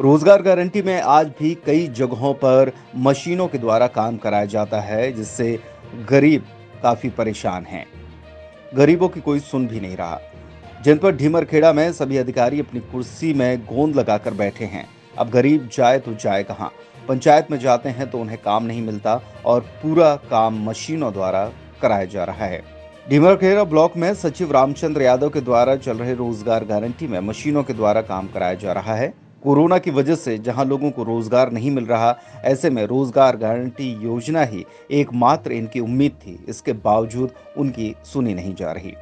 रोज़गार गारंटी में आज भी कई जगहों पर मशीनों के द्वारा काम कराया जाता है, जिससे गरीब काफ़ी परेशान हैं। गरीबों की कोई सुन भी नहीं रहा। जनपद ढीमरखेड़ा में सभी अधिकारी अपनी कुर्सी में गोंद लगाकर बैठे हैं। अब गरीब जाए तो जाए कहाँ? पंचायत में जाते हैं तो उन्हें काम नहीं मिलता और पूरा काम मशीनों द्वारा कराया जा रहा है। ढीमरखेड़ा ब्लॉक में सचिव रामचंद्र यादव के द्वारा चल रहे रोज़गार गारंटी में मशीनों के द्वारा काम कराया जा रहा है। कोरोना की वजह से जहाँ लोगों को रोज़गार नहीं मिल रहा, ऐसे में रोज़गार गारंटी योजना ही एकमात्र इनकी उम्मीद थी। इसके बावजूद उनकी सुनी नहीं जा रही।